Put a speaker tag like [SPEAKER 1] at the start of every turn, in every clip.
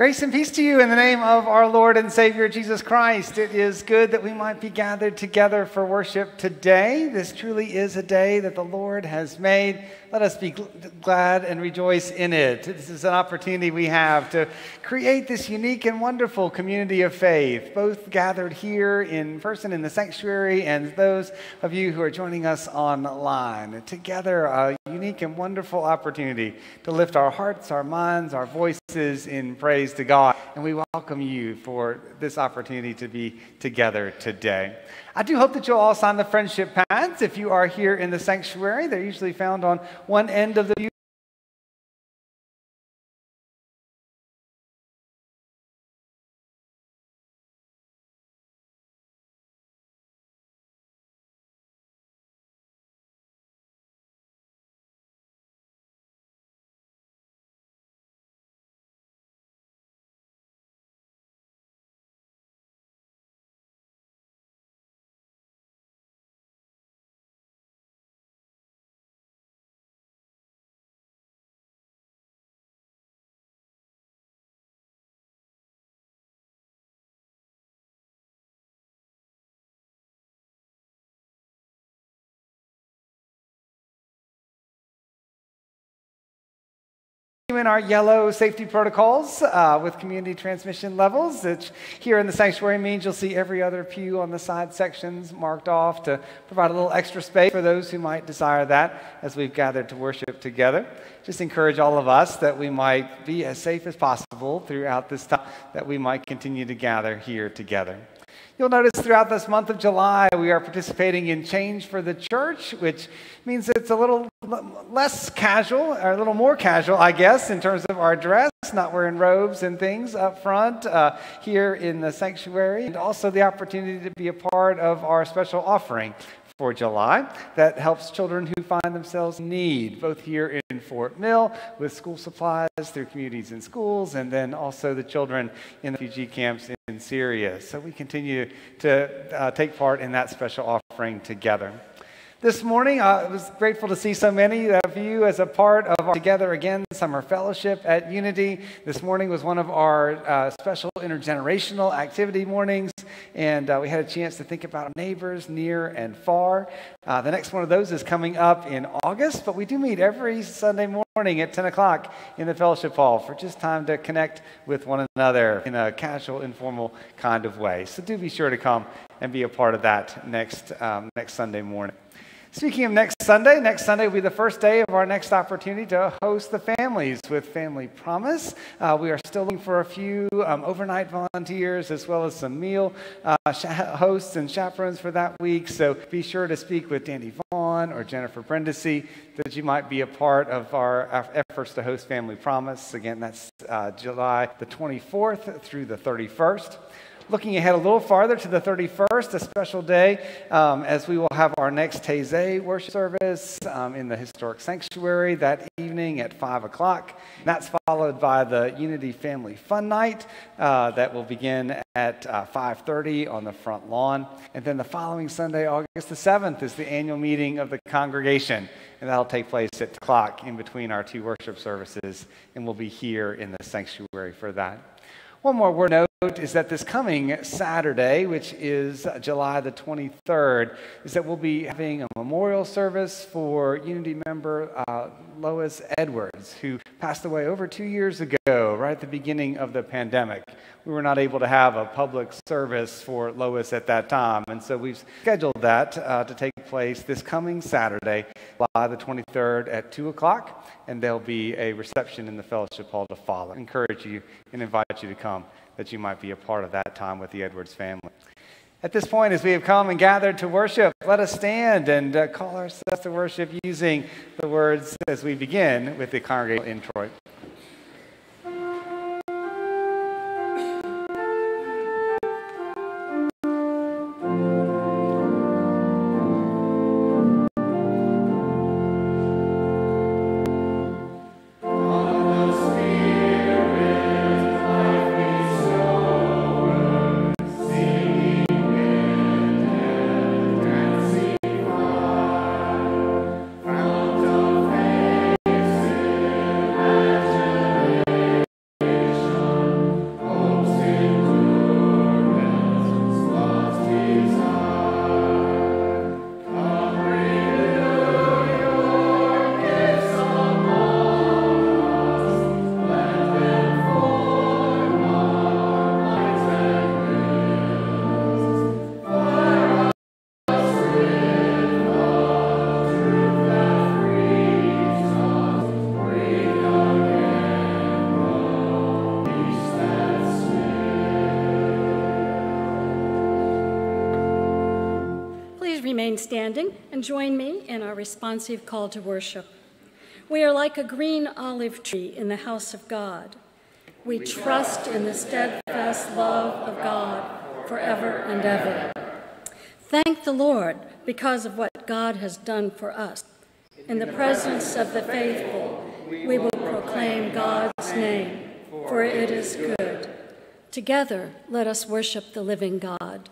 [SPEAKER 1] Grace and peace to you in the name of our Lord and Savior Jesus Christ. It is good that we might be gathered together for worship today. This truly is a day that the Lord has made. Let us be glad and rejoice in it. This is an opportunity we have to create this unique and wonderful community of faith, both gathered here in person in the sanctuary and those of you who are joining us online. Together, a unique and wonderful opportunity to lift our hearts, our minds, our voices in praise to God. And we welcome you for this opportunity to be together today. I do hope that you'll all sign the friendship pads if you are here in the sanctuary. They're usually found on one end of the in our yellow safety protocols uh, with community transmission levels. Which here in the sanctuary means you'll see every other pew on the side sections marked off to provide a little extra space for those who might desire that as we've gathered to worship together. Just encourage all of us that we might be as safe as possible throughout this time, that we might continue to gather here together. You'll notice throughout this month of July, we are participating in Change for the Church, which means it's a little less casual, or a little more casual, I guess, in terms of our dress, not wearing robes and things up front uh, here in the sanctuary, and also the opportunity to be a part of our special offering for July that helps children who find themselves in need, both here in Fort Mill with school supplies through communities and schools, and then also the children in the refugee camps in Syria. So we continue to uh, take part in that special offering together. This morning, uh, I was grateful to see so many of you as a part of our Together Again Summer Fellowship at Unity. This morning was one of our uh, special intergenerational activity mornings, and uh, we had a chance to think about neighbors near and far. Uh, the next one of those is coming up in August, but we do meet every Sunday morning at 10 o'clock in the fellowship hall for just time to connect with one another in a casual, informal kind of way. So do be sure to come and be a part of that next, um, next Sunday morning. Speaking of next Sunday, next Sunday will be the first day of our next opportunity to host the families with Family Promise. Uh, we are still looking for a few um, overnight volunteers as well as some meal uh, hosts and chaperones for that week. So be sure to speak with Danny Vaughn or Jennifer Brendesy that you might be a part of our efforts to host Family Promise. Again, that's uh, July the 24th through the 31st. Looking ahead a little farther to the 31st, a special day, um, as we will have our next Taizé worship service um, in the historic sanctuary that evening at 5 o'clock. That's followed by the Unity Family Fun Night uh, that will begin at uh, 5.30 on the front lawn. And then the following Sunday, August the 7th, is the annual meeting of the congregation. And that'll take place at o'clock in between our two worship services. And we'll be here in the sanctuary for that. One more word note is that this coming Saturday, which is July the 23rd, is that we'll be having a memorial service for Unity member uh, Lois Edwards, who passed away over two years ago, right at the beginning of the pandemic. We were not able to have a public service for Lois at that time, and so we've scheduled that uh, to take place this coming Saturday, July the 23rd at 2 o'clock, and there'll be a reception in the fellowship hall to follow. I encourage you and invite you to come that you might be a part of that time with the Edwards family. At this point, as we have come and gathered to worship, let us stand and uh, call ourselves to worship using the words as we begin with the congregational introit.
[SPEAKER 2] Standing and join me in our responsive call to worship. We are like a green olive tree in the house of God. We trust in the steadfast love of God forever and ever. Thank the Lord because of what God has done for us. In the presence of the faithful, we will proclaim God's name, for it is good. Together, let us worship the living God.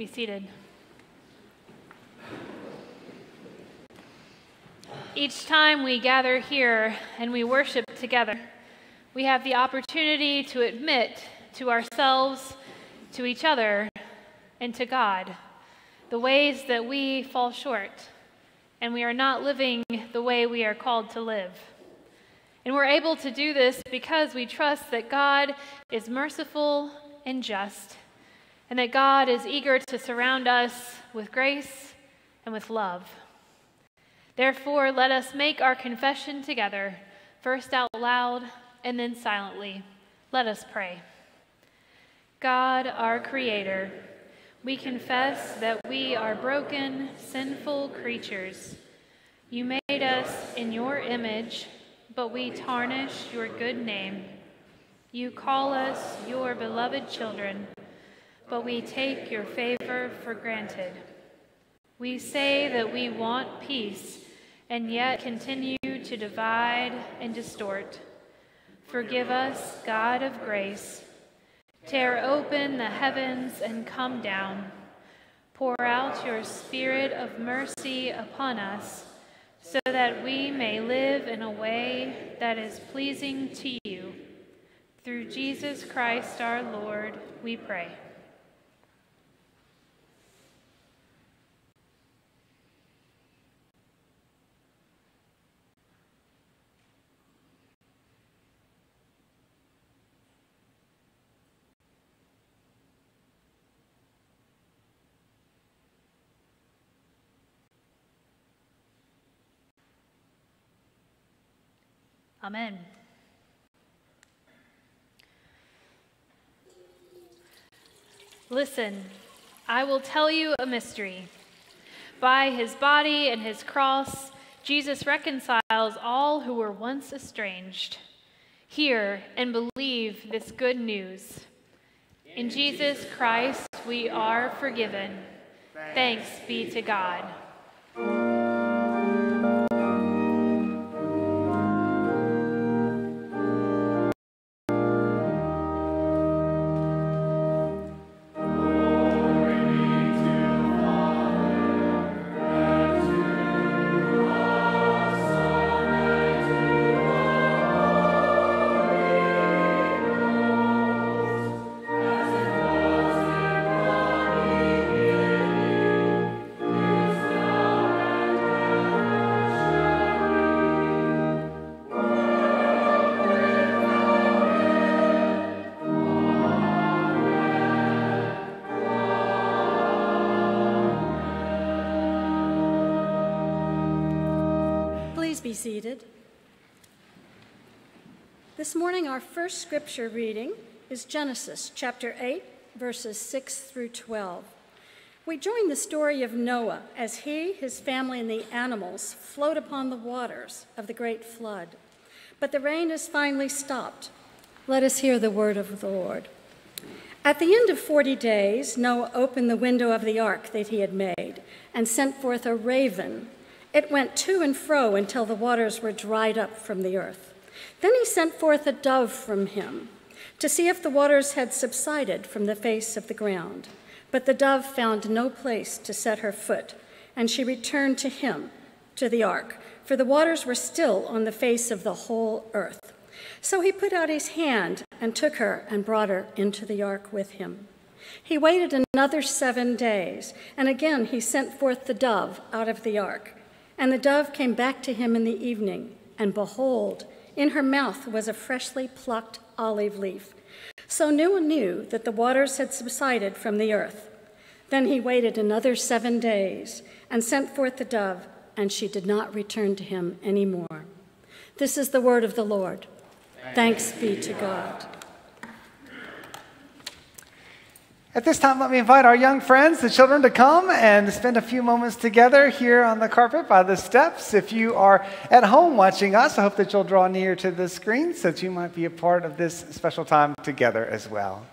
[SPEAKER 3] Be seated. Each time we gather here and we worship together, we have the opportunity to admit to ourselves, to each other, and to God the ways that we fall short and we are not living the way we are called to live. And we're able to do this because we trust that God is merciful and just and that God is eager to surround us with grace and with love. Therefore, let us make our confession together, first out loud and then silently. Let us pray. God, our Creator, we confess that we are broken, sinful creatures. You made us in your image, but we tarnish your good name. You call us your beloved children but we take your favor for granted. We say that we want peace and yet continue to divide and distort. Forgive us, God of grace. Tear open the heavens and come down. Pour out your spirit of mercy upon us, so that we may live in a way that is pleasing to you. Through Jesus Christ our Lord, we pray. Amen. Listen, I will tell you a mystery. By his body and his cross, Jesus reconciles all who were once estranged. Hear and believe this good news. In Jesus Christ, we are forgiven. Thanks be to God.
[SPEAKER 2] Our first scripture reading is Genesis chapter 8, verses 6 through 12. We join the story of Noah as he, his family, and the animals float upon the waters of the great flood. But the rain is finally stopped. Let us hear the word of the Lord. At the end of 40 days, Noah opened the window of the ark that he had made and sent forth a raven it went to and fro until the waters were dried up from the earth. Then he sent forth a dove from him to see if the waters had subsided from the face of the ground. But the dove found no place to set her foot, and she returned to him, to the ark, for the waters were still on the face of the whole earth. So he put out his hand and took her and brought her into the ark with him. He waited another seven days, and again he sent forth the dove out of the ark. And the dove came back to him in the evening, and behold, in her mouth was a freshly plucked olive leaf. So Noah knew that the waters had subsided from the earth. Then he waited another seven days and sent forth the dove, and she did not return to him any more. This is the word of the Lord. Thanks be to God.
[SPEAKER 1] At this time, let me invite our young friends, the children, to come and spend a few moments together here on the carpet by the steps. If you are at home watching us, I hope that you'll draw near to the screen so that you might be a part of this special time together as well.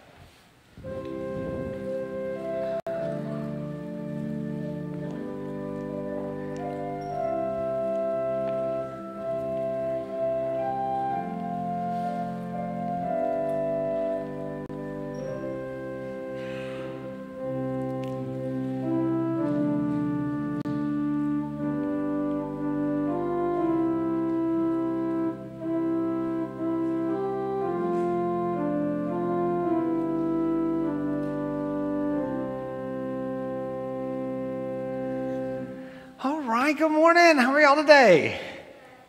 [SPEAKER 1] Good morning. How are y'all today?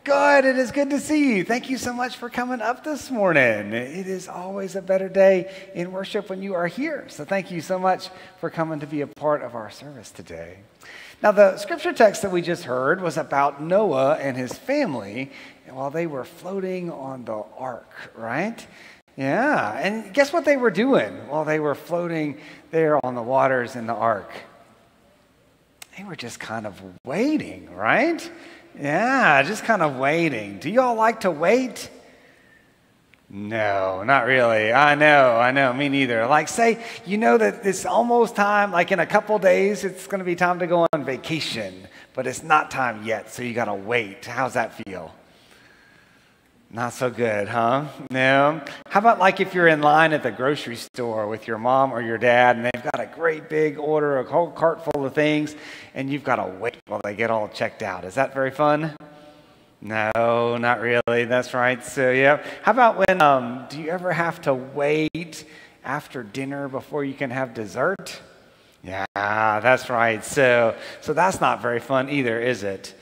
[SPEAKER 1] Good. It is good to see you. Thank you so much for coming up this morning. It is always a better day in worship when you are here. So thank you so much for coming to be a part of our service today. Now, the scripture text that we just heard was about Noah and his family while they were floating on the ark, right? Yeah. And guess what they were doing while they were floating there on the waters in the ark? They were just kind of waiting, right? Yeah, just kind of waiting. Do y'all like to wait? No, not really. I know, I know, me neither. Like, say, you know that it's almost time, like in a couple days, it's going to be time to go on vacation, but it's not time yet, so you got to wait. How's that feel? Not so good, huh? No. How about like if you're in line at the grocery store with your mom or your dad and they've got a great big order, a whole cart full of things, and you've got to wait while they get all checked out? Is that very fun? No, not really. That's right. So, yeah. How about when, um, do you ever have to wait after dinner before you can have dessert? Yeah, that's right. So, so that's not very fun either, is it?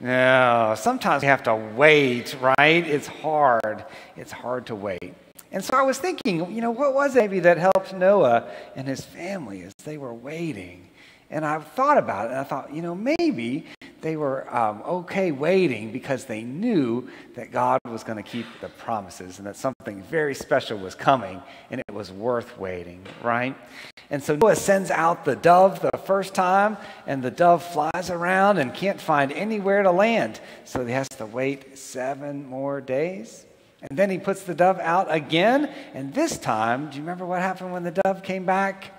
[SPEAKER 1] No, sometimes we have to wait, right? It's hard. It's hard to wait. And so I was thinking, you know, what was it maybe that helped Noah and his family as they were waiting? And I thought about it, and I thought, you know, maybe they were um, okay waiting because they knew that God was going to keep the promises and that something very special was coming, and it was worth waiting, right? And so Noah sends out the dove the first time, and the dove flies around and can't find anywhere to land. So he has to wait seven more days. And then he puts the dove out again, and this time, do you remember what happened when the dove came back?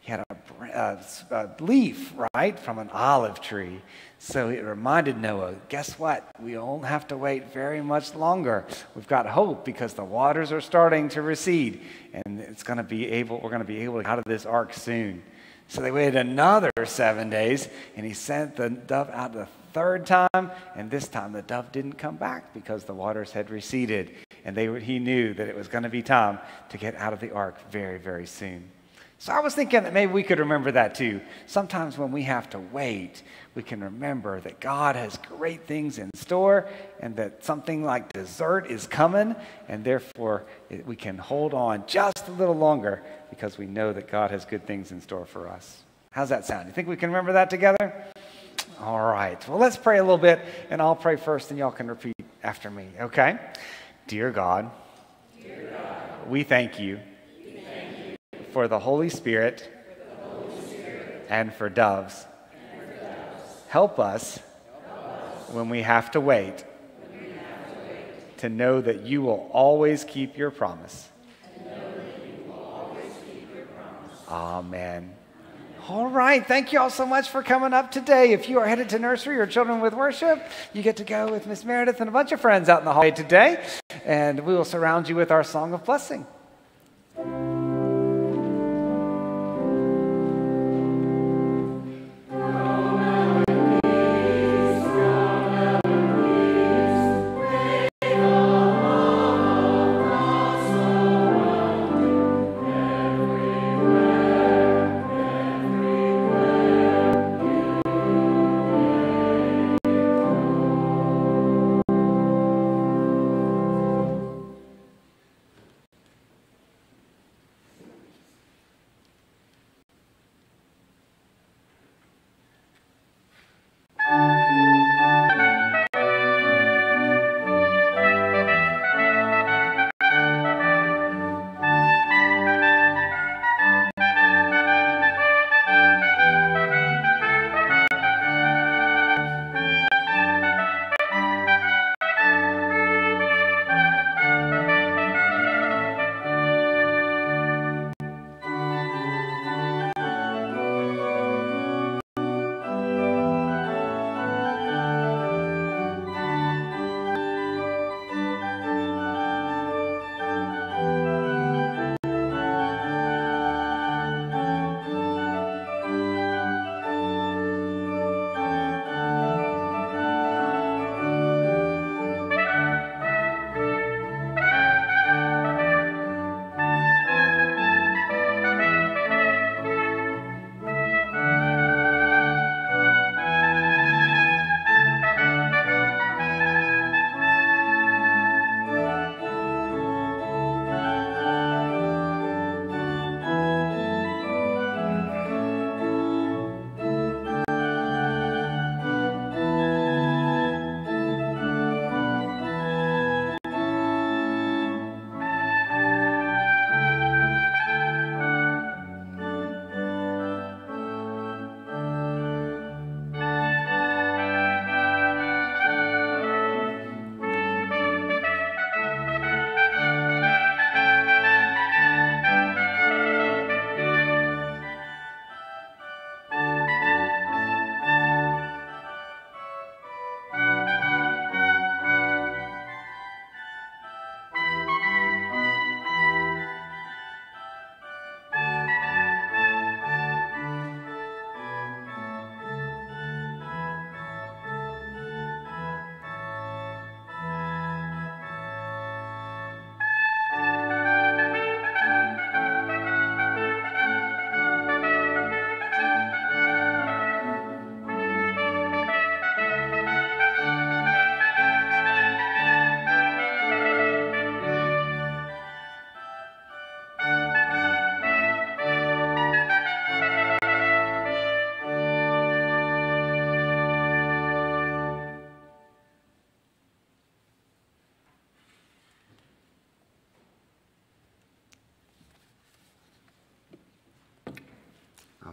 [SPEAKER 1] He had a, Uh, a, a, uh, leaf, right, from an olive tree. So it reminded Noah, guess what? We don't have to wait very much longer. We've got hope because the waters are starting to recede, and it's going to be able, we're going to be able to get out of this ark soon. So they waited another seven days, and he sent the dove out the third time, and this time the dove didn't come back because the waters had receded, and they, he knew that it was going to be time to get out of the ark very, very soon. So I was thinking that maybe we could remember that too. Sometimes when we have to wait, we can remember that God has great things in store and that something like dessert is coming, and therefore we can hold on just a little longer because we know that God has good things in store for us. How's that sound? You think we can remember that together? All right. Well, let's pray a little bit, and I'll pray first, and y'all can repeat after me, okay? Dear God, Dear God we thank you for the Holy Spirit, the Holy Spirit and, for doves. and for doves. Help us, Help us when, we have to wait, to know that you will always. Keep your promise. Amen. All right. Thank you all so much for coming up today. If you are headed to nursery or children with worship, you get to go with Miss Meredith and a bunch of friends out in the hallway today, and we will surround you with our song of blessing.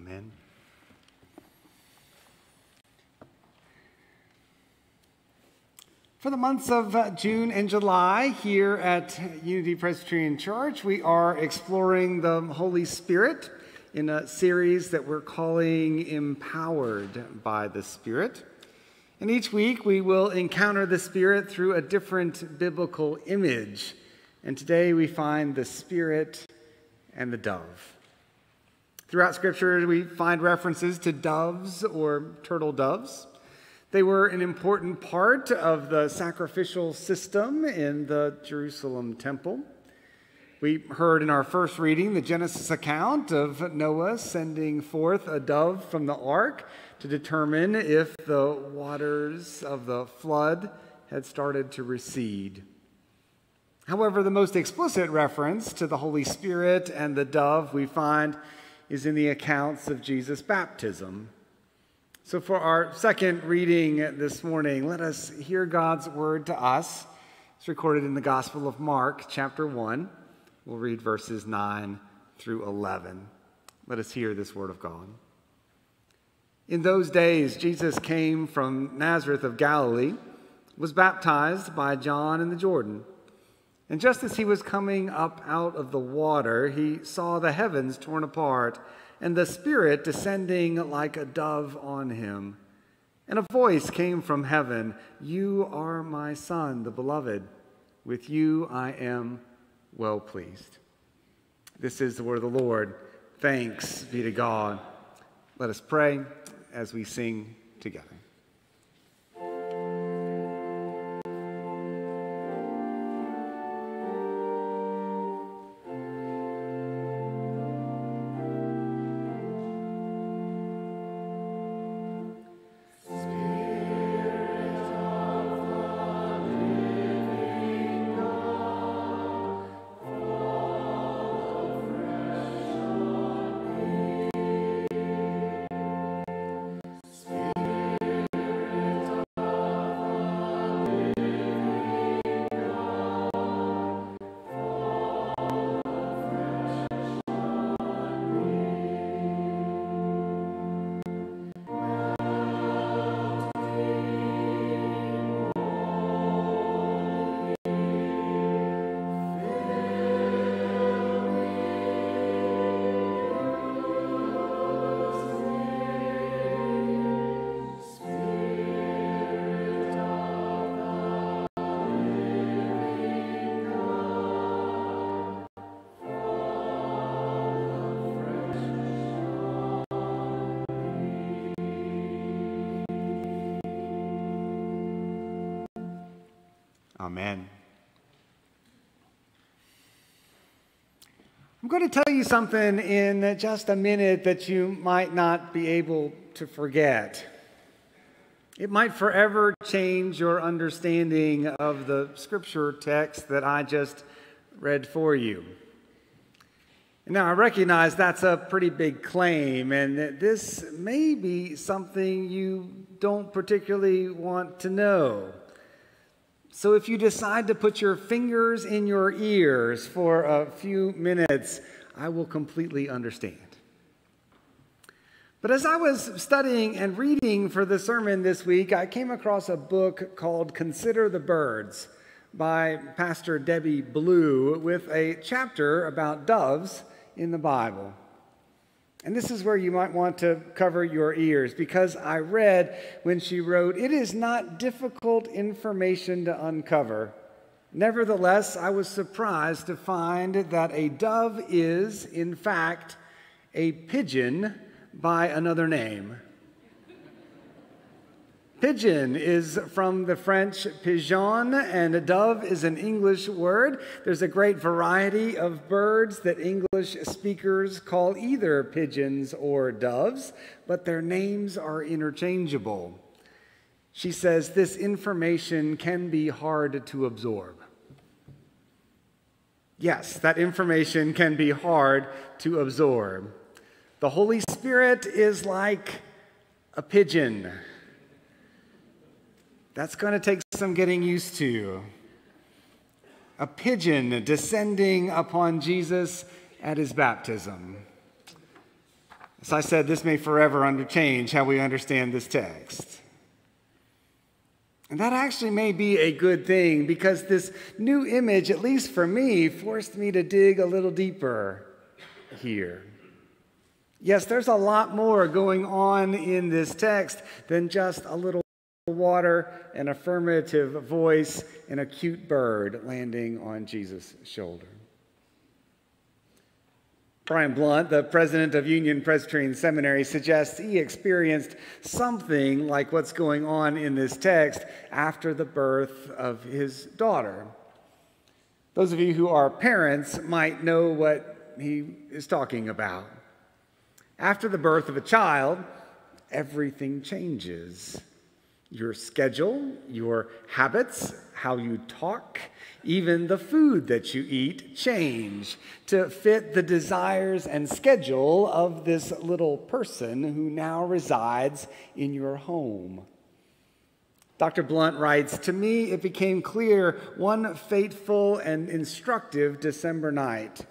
[SPEAKER 1] Amen. For the months of uh, June and July here at Unity Presbyterian Church, we are exploring the Holy Spirit in a series that we're calling Empowered by the Spirit. And each week we will encounter the Spirit through a different biblical image. And today we find the Spirit and the dove. Throughout Scripture, we find references to doves or turtle doves. They were an important part of the sacrificial system in the Jerusalem temple. We heard in our first reading the Genesis account of Noah sending forth a dove from the ark to determine if the waters of the flood had started to recede. However, the most explicit reference to the Holy Spirit and the dove we find is in the accounts of Jesus' baptism. So, for our second reading this morning, let us hear God's word to us. It's recorded in the Gospel of Mark, chapter 1. We'll read verses 9 through 11. Let us hear this word of God. In those days, Jesus came from Nazareth of Galilee, was baptized by John in the Jordan. And just as he was coming up out of the water, he saw the heavens torn apart and the Spirit descending like a dove on him. And a voice came from heaven You are my Son, the beloved. With you I am well pleased. This is the word of the Lord. Thanks be to God. Let us pray as we sing together. Amen. I'm going to tell you something in just a minute that you might not be able to forget. It might forever change your understanding of the scripture text that I just read for you. Now, I recognize that's a pretty big claim, and this may be something you don't particularly want to know. So if you decide to put your fingers in your ears for a few minutes, I will completely understand. But as I was studying and reading for the sermon this week, I came across a book called Consider the Birds by Pastor Debbie Blue with a chapter about doves in the Bible. And this is where you might want to cover your ears because I read when she wrote, It is not difficult information to uncover. Nevertheless, I was surprised to find that a dove is, in fact, a pigeon by another name. Pigeon is from the French pigeon, and a dove is an English word. There's a great variety of birds that English speakers call either pigeons or doves, but their names are interchangeable. She says this information can be hard to absorb. Yes, that information can be hard to absorb. The Holy Spirit is like a pigeon. That's going to take some getting used to. A pigeon descending upon Jesus at his baptism. As I said, this may forever under change how we understand this text. And that actually may be a good thing because this new image, at least for me, forced me to dig a little deeper here. Yes, there's a lot more going on in this text than just a little water, an affirmative voice, and a cute bird landing on Jesus' shoulder. Brian Blount, the president of Union Presbyterian Seminary, suggests he experienced something like what's going on in this text after the birth of his daughter. Those of you who are parents might know what he is talking about. After the birth of a child, everything changes your schedule, your habits, how you talk, even the food that you eat change to fit the desires and schedule of this little person who now resides in your home. Dr. Blount writes To me, it became clear one fateful and instructive December night.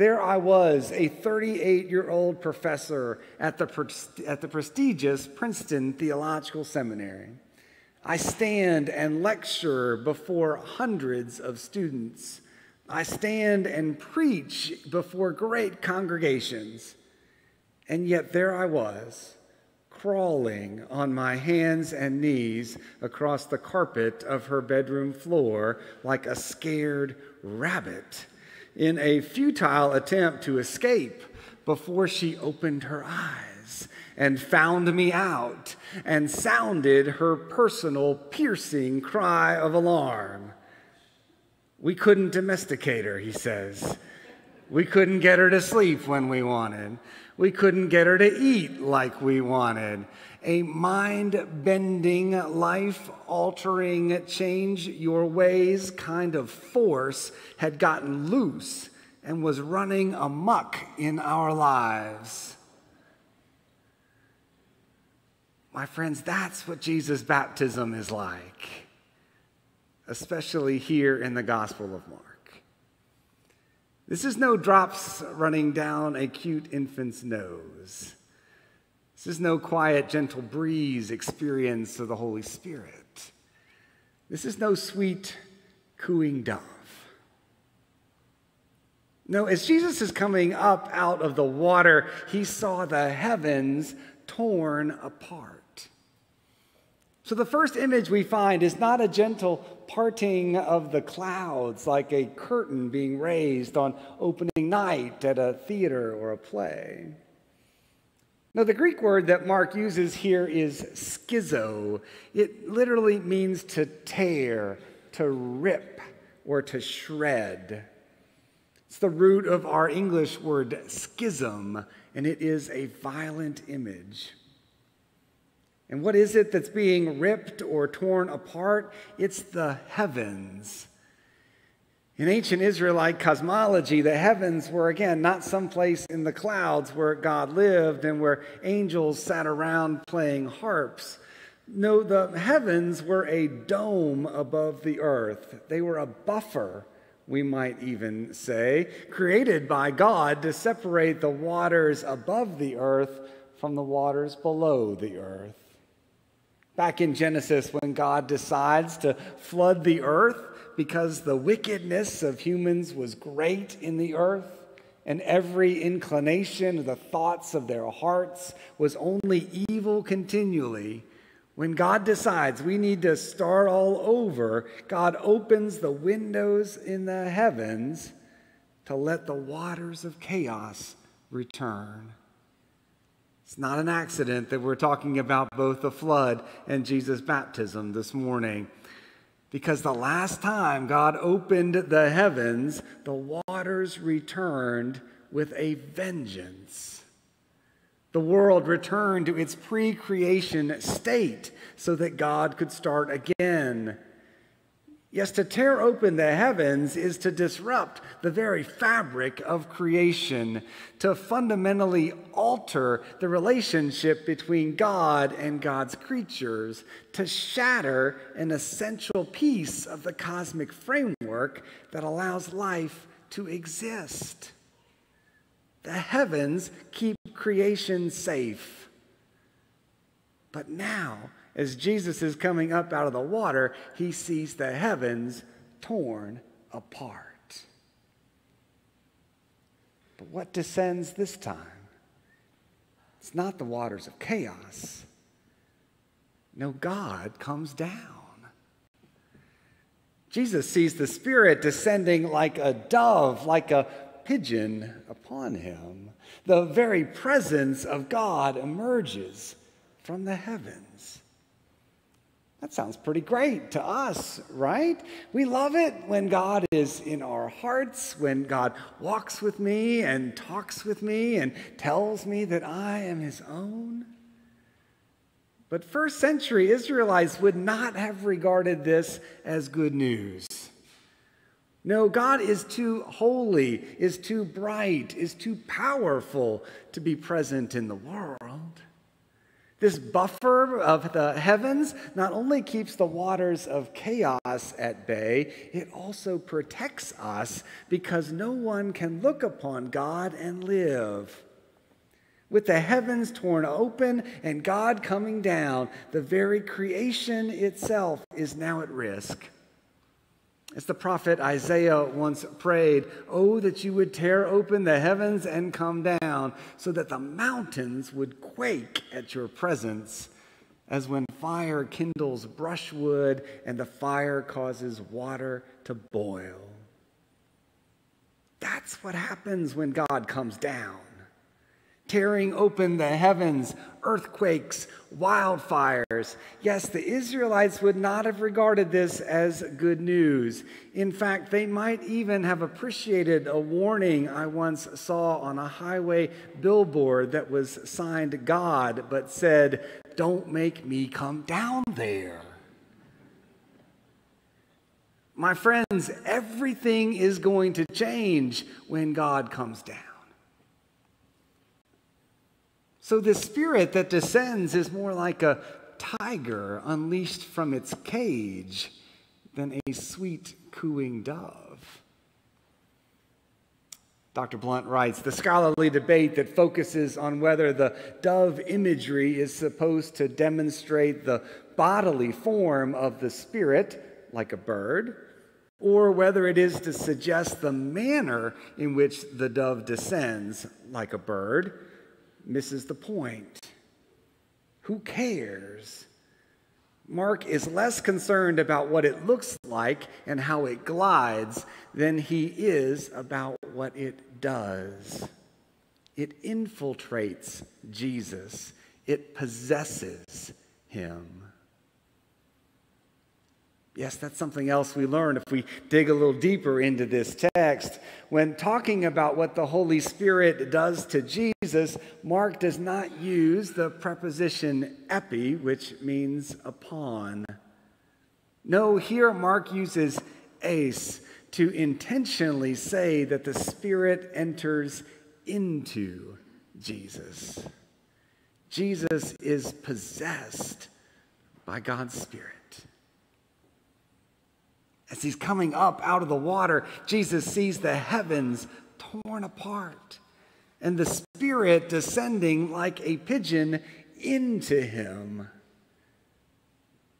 [SPEAKER 1] There I was, a 38 year old professor at the, at the prestigious Princeton Theological Seminary. I stand and lecture before hundreds of students. I stand and preach before great congregations. And yet there I was, crawling on my hands and knees across the carpet of her bedroom floor like a scared rabbit in a futile attempt to escape before she opened her eyes and found me out and sounded her personal piercing cry of alarm. We couldn't domesticate her, he says. We couldn't get her to sleep when we wanted. We couldn't get her to eat like we wanted. A mind bending, life altering, change your ways kind of force had gotten loose and was running amuck in our lives. My friends, that's what Jesus' baptism is like, especially here in the Gospel of Mark. This is no drops running down a cute infant's nose. This is no quiet, gentle breeze experience of the Holy Spirit. This is no sweet, cooing dove. No, as Jesus is coming up out of the water, he saw the heavens torn apart. So, the first image we find is not a gentle parting of the clouds like a curtain being raised on opening night at a theater or a play. Now, the Greek word that Mark uses here is schizo. It literally means to tear, to rip, or to shred. It's the root of our English word schism, and it is a violent image. And what is it that's being ripped or torn apart? It's the heavens. In ancient Israelite cosmology, the heavens were, again, not some place in the clouds where God lived and where angels sat around playing harps. No, the heavens were a dome above the earth. They were a buffer, we might even say, created by God to separate the waters above the earth from the waters below the earth. Back in Genesis, when God decides to flood the earth because the wickedness of humans was great in the earth, and every inclination of the thoughts of their hearts was only evil continually. When God decides we need to start all over, God opens the windows in the heavens to let the waters of chaos return. It's not an accident that we're talking about both the flood and Jesus' baptism this morning. Because the last time God opened the heavens, the waters returned with a vengeance. The world returned to its pre creation state so that God could start again. Yes, to tear open the heavens is to disrupt the very fabric of creation, to fundamentally alter the relationship between God and God's creatures, to shatter an essential piece of the cosmic framework that allows life to exist. The heavens keep creation safe. But now, As Jesus is coming up out of the water, he sees the heavens torn apart. But what descends this time? It's not the waters of chaos. No, God comes down. Jesus sees the Spirit descending like a dove, like a pigeon upon him. The very presence of God emerges from the heavens. That sounds pretty great to us, right? We love it when God is in our hearts, when God walks with me and talks with me and tells me that I am his own. But first century Israelites would not have regarded this as good news. No, God is too holy, is too bright, is too powerful to be present in the world. This buffer of the heavens not only keeps the waters of chaos at bay, it also protects us because no one can look upon God and live. With the heavens torn open and God coming down, the very creation itself is now at risk. As the prophet Isaiah once prayed, Oh, that you would tear open the heavens and come down, so that the mountains would quake at your presence, as when fire kindles brushwood and the fire causes water to boil. That's what happens when God comes down tearing open the heavens, earthquakes, wildfires. Yes, the Israelites would not have regarded this as good news. In fact, they might even have appreciated a warning I once saw on a highway billboard that was signed God, but said, Don't make me come down there. My friends, everything is going to change when God comes down. So the spirit that descends is more like a tiger unleashed from its cage than a sweet cooing dove. Dr. Blount writes The scholarly debate that focuses on whether the dove imagery is supposed to demonstrate the bodily form of the spirit, like a bird, or whether it is to suggest the manner in which the dove descends, like a bird, misses the point. Who cares? Mark is less concerned about what it looks like and how it glides than he is about what it does. It infiltrates Jesus, it possesses him. Yes, that's something else we learn if we dig a little deeper into this text. When talking about what the Holy Spirit does to Jesus, Mark does not use the preposition epi, which means upon. No, here Mark uses eis to intentionally say that the Spirit enters into Jesus. Jesus is possessed by God's Spirit. As he's coming up out of the water, Jesus sees the heavens torn apart and the Spirit descending like a pigeon into him.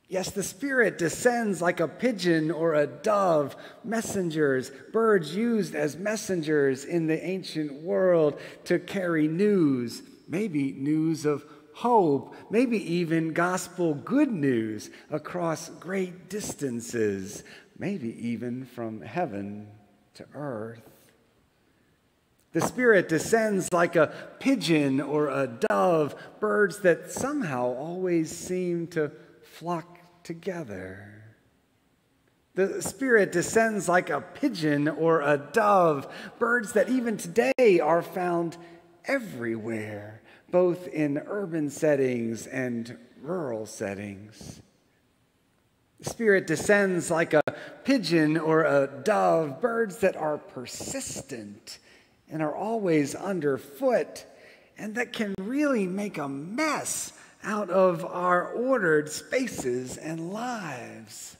[SPEAKER 1] Yes, the Spirit descends like a pigeon or a dove, messengers, birds used as messengers in the ancient world to carry news, maybe news of hope, maybe even gospel good news across great distances maybe even from heaven to earth. The Spirit descends like a pigeon or a dove, birds that somehow always seem to flock together. The Spirit descends like a pigeon or a dove, birds that even today are found everywhere, both in urban settings and rural settings. Spirit descends like a pigeon or a dove, birds that are persistent and are always underfoot, and that can really make a mess out of our ordered spaces and lives.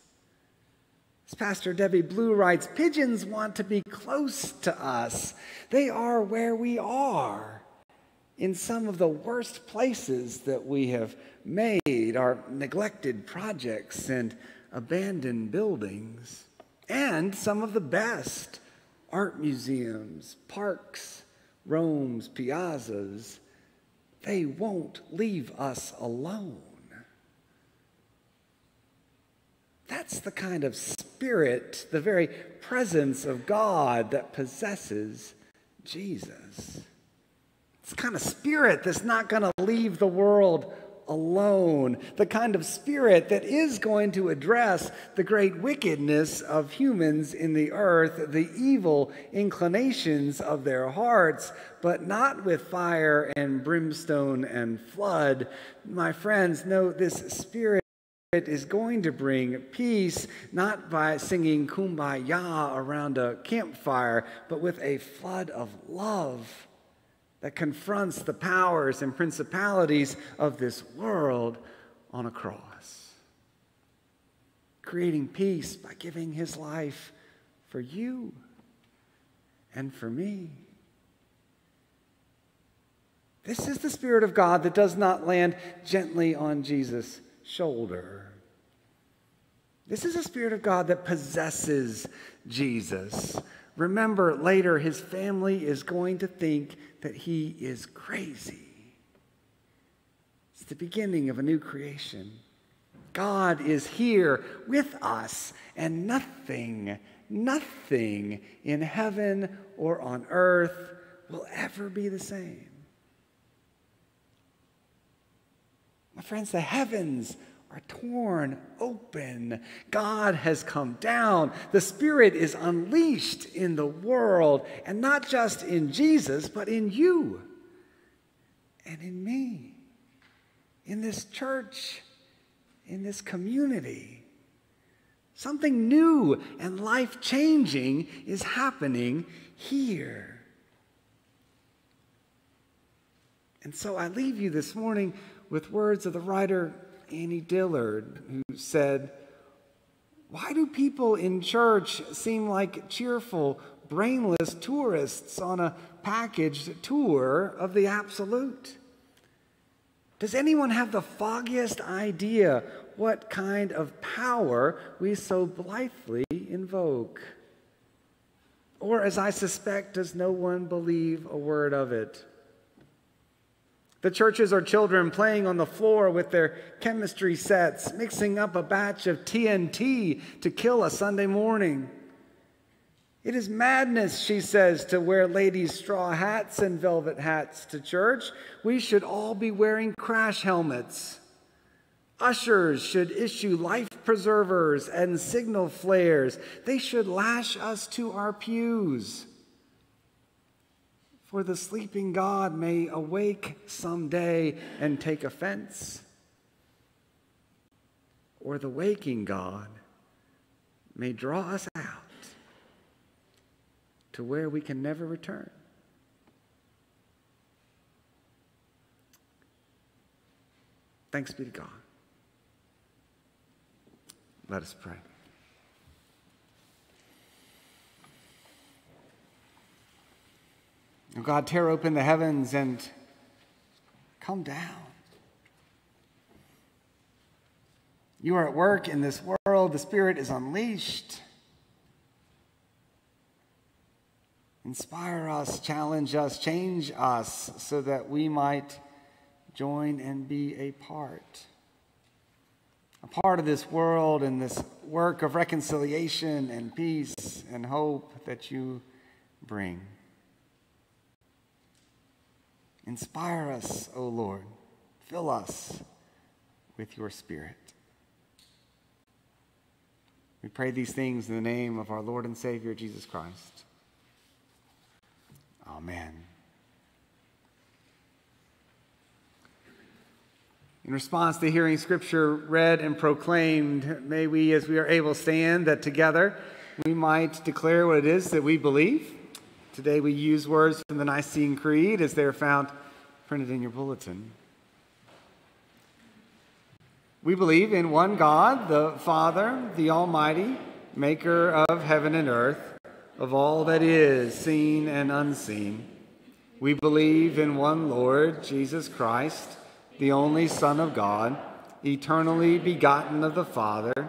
[SPEAKER 1] As Pastor Debbie Blue writes, pigeons want to be close to us. They are where we are in some of the worst places that we have made, our neglected projects and abandoned buildings, and some of the best art museums, parks, Rome's piazzas, they won't leave us alone. That's the kind of spirit, the very presence of God that possesses Jesus. It's kind of spirit that's not going to leave the world alone, the kind of spirit that is going to address the great wickedness of humans in the earth, the evil inclinations of their hearts, but not with fire and brimstone and flood. My friends, know this spirit is going to bring peace not by singing kumbaya around a campfire, but with a flood of love that confronts the powers and principalities of this world on a cross. Creating peace by giving his life for you and for me. This is the Spirit of God that does not land gently on Jesus' shoulder. This is a Spirit of God that possesses Jesus. Remember, later his family is going to think that he is crazy. It's the beginning of a new creation. God is here with us, and nothing, nothing in heaven or on earth will ever be the same. My friends, the heavens are torn open. God has come down. The Spirit is unleashed in the world, and not just in Jesus, but in you and in me, in this church, in this community. Something new and life changing is happening here. And so I leave you this morning with words of the writer Annie Dillard, who said, Why do people in church seem like cheerful, brainless tourists on a packaged tour of the absolute? Does anyone have the foggiest idea what kind of power we so blithely invoke? Or, as I suspect, does no one believe a word of it? The churches are children playing on the floor with their chemistry sets, mixing up a batch of TNT to kill a Sunday morning. It is madness, she says, to wear ladies' straw hats and velvet hats to church. We should all be wearing crash helmets. Ushers should issue life preservers and signal flares. They should lash us to our pews. For the sleeping God may awake someday and take offense, or the waking God may draw us out to where we can never return. Thanks be to God. Let us pray. God, tear open the heavens and come down. You are at work in this world, the Spirit is unleashed. Inspire us, challenge us, change us so that we might join and be a part. A part of this world and this work of reconciliation and peace and hope that you bring. Inspire us, O Lord. Fill us with your Spirit. We pray these things in the name of our Lord and Savior, Jesus Christ. Amen. In response to hearing Scripture read and proclaimed, may we, as we are able, stand that together we might declare what it is that we believe. Today we use words from the Nicene Creed as they're found printed in your bulletin. We believe in one God, the Father, the Almighty, maker of heaven and earth, of all that is seen and unseen. We believe in one Lord, Jesus Christ, the only Son of God, eternally begotten of the Father,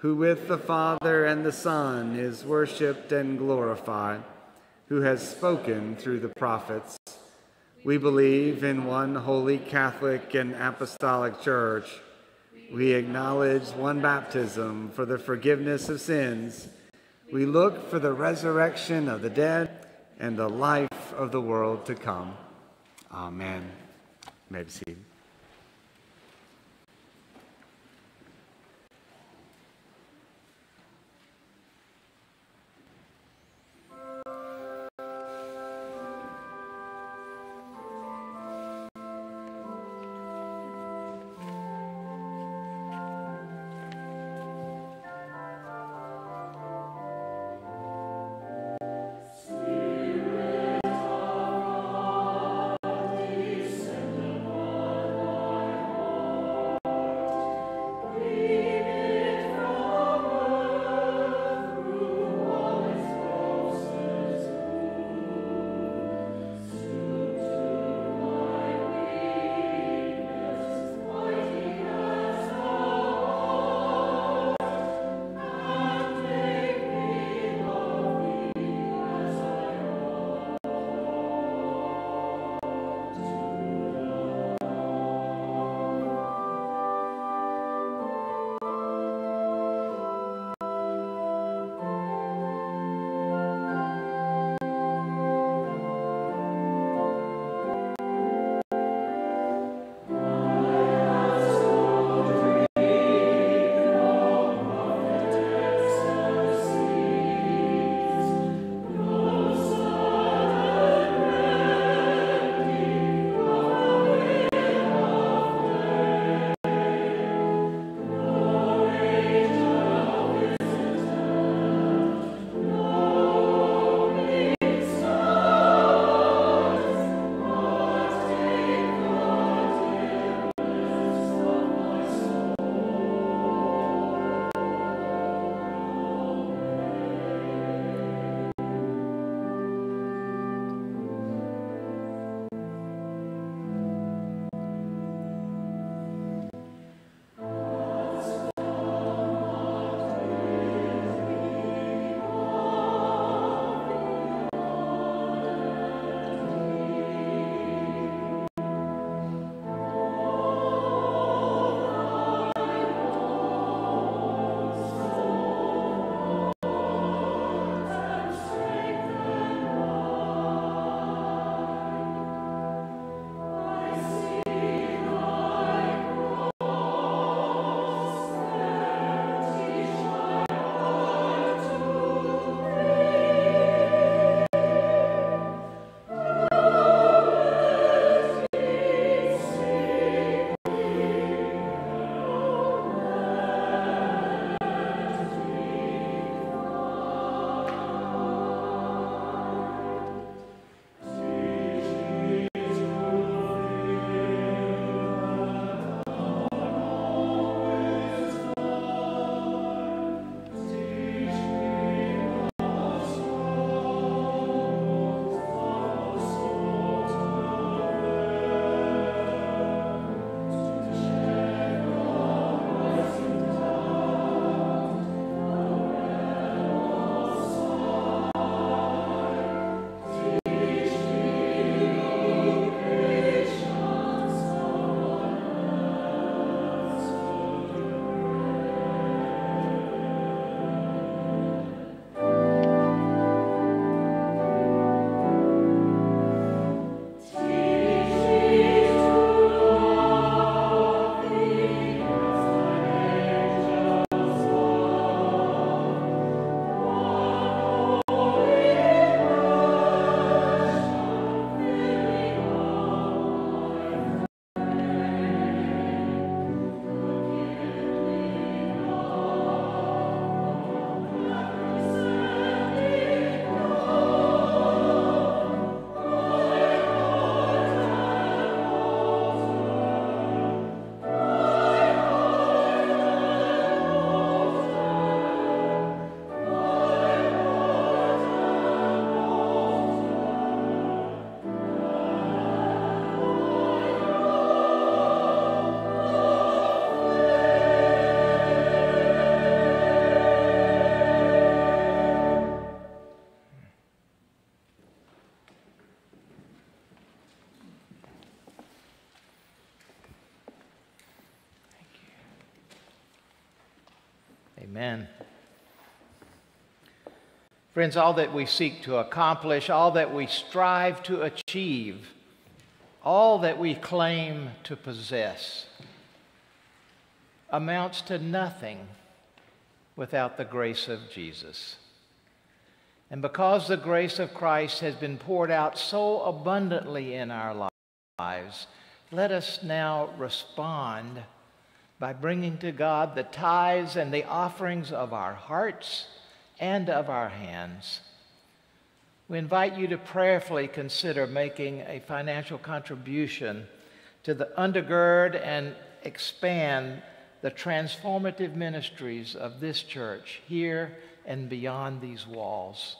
[SPEAKER 1] who with the Father and the Son is worshiped and glorified, who has spoken through the prophets. We believe in one holy Catholic and Apostolic Church. We acknowledge one baptism for the forgiveness of sins. We look for the resurrection of the dead and the life of the world to come. Amen. May be seated.
[SPEAKER 4] Friends, all that we seek to accomplish, all that we strive to achieve, all that we claim to possess amounts to nothing without the grace of Jesus. And because the grace of Christ has been poured out so abundantly in our lives, let us now respond by bringing to God the tithes and the offerings of our hearts and of our hands. We invite you to prayerfully consider making a financial contribution to the undergird and expand the transformative ministries of this church here and beyond these walls.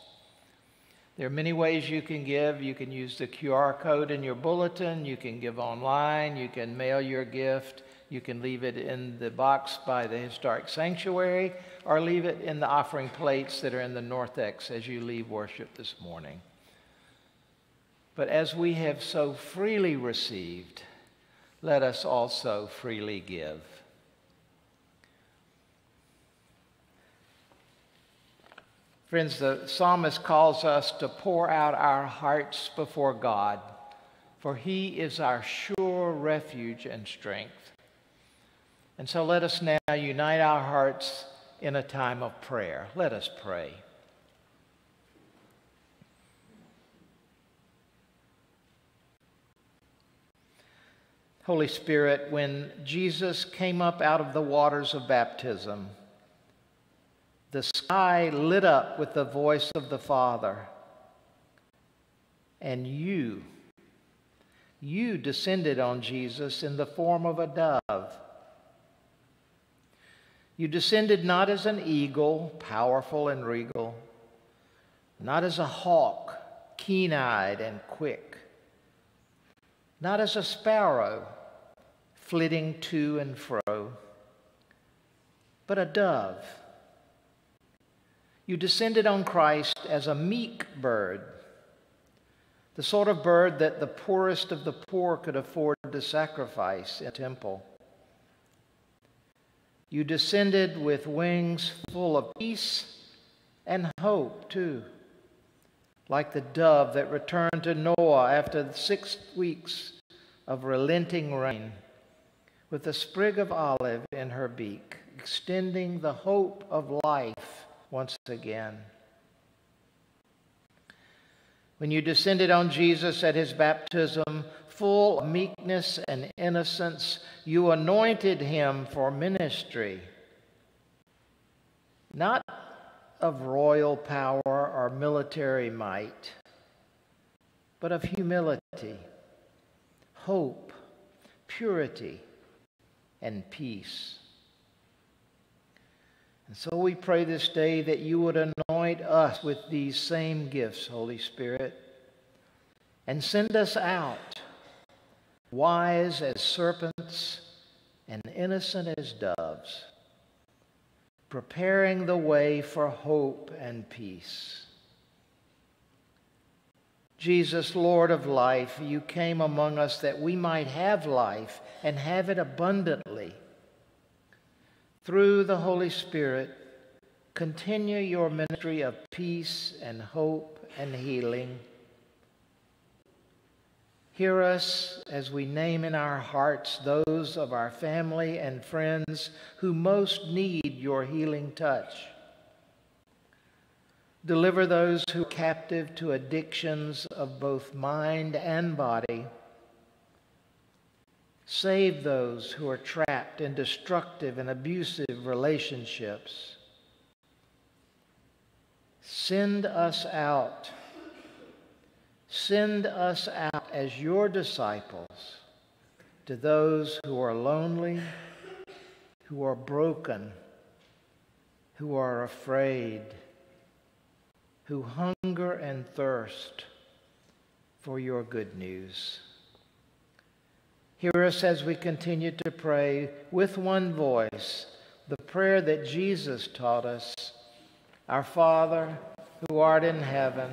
[SPEAKER 4] There are many ways you can give. You can use the QR code in your bulletin, you can give online, you can mail your gift, you can leave it in the box by the historic sanctuary, or leave it in the offering plates that are in the narthex as you leave worship this morning. But as we have so freely received, let us also freely give. Friends, the psalmist calls us to pour out our hearts before God, for he is our sure refuge and strength. And so let us now unite our hearts in a time of prayer. Let us pray. Holy Spirit, when Jesus came up out of the waters of baptism, the sky lit up with the voice of the Father. And you, you descended on Jesus in the form of a dove. You descended not as an eagle, powerful and regal, not as a hawk, keen eyed and quick, not as a sparrow, flitting to and fro, but a dove you descended on Christ as a meek bird, the sort of bird that the poorest of the poor could afford to sacrifice in a temple. You descended with wings full of peace and hope, too, like the dove that returned to Noah after six weeks of relenting rain, with a sprig of olive in her beak, extending the hope of life once again. When you descended on Jesus at his baptism, full meekness and innocence, you anointed him for ministry, not of royal power or military might, but of humility, hope, purity, and peace. And so we pray this day that you would anoint us with these same gifts, Holy Spirit, and send us out, wise as serpents and innocent as doves, preparing the way for hope and peace. Jesus, Lord of life, you came among us that we might have life and have it abundantly through the Holy Spirit, continue your ministry of peace and hope and healing. Hear us as we name in our hearts those of our family and friends who most need your healing touch. Deliver those who are captive to addictions of both mind and body Save those who are trapped in destructive and abusive relationships. Send us out. Send us out as your disciples to those who are lonely, who are broken, who are afraid, who hunger and thirst for your good news. Hear us as we continue to pray with one voice the prayer that Jesus taught us Our Father, who art in heaven,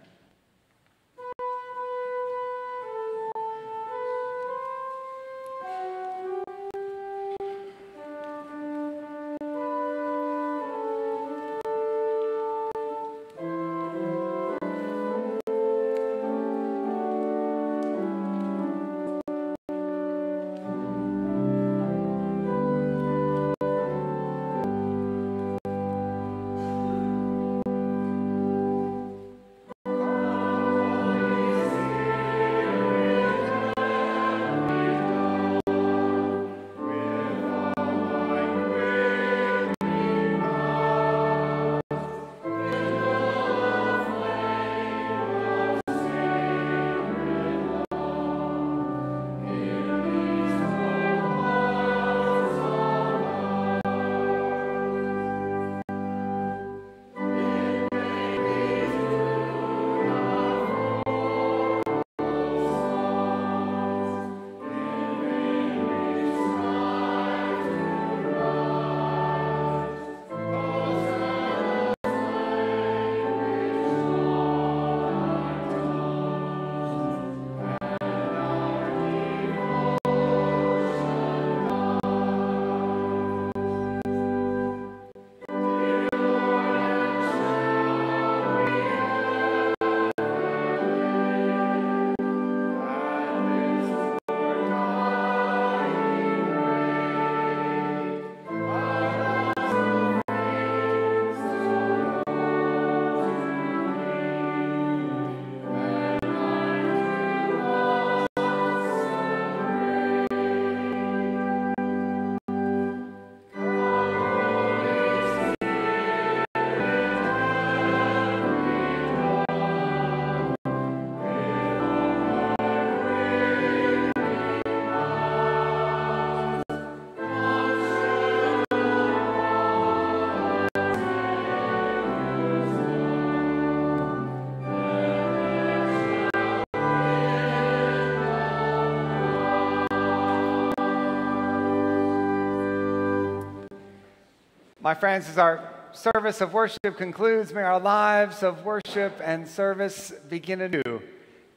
[SPEAKER 1] My friends, as our service of worship concludes, may our lives of worship and service begin anew.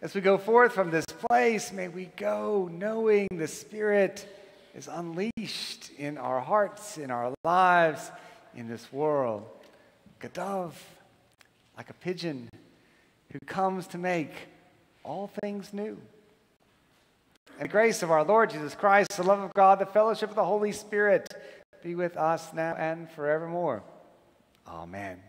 [SPEAKER 1] As we go forth from this place, may we go knowing the Spirit is unleashed in our hearts, in our lives, in this world. Like a dove, like a pigeon who comes to make all things new. And the grace of our Lord Jesus Christ, the love of God, the fellowship of the Holy Spirit, be with us now and forevermore. Amen.